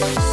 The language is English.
Bye.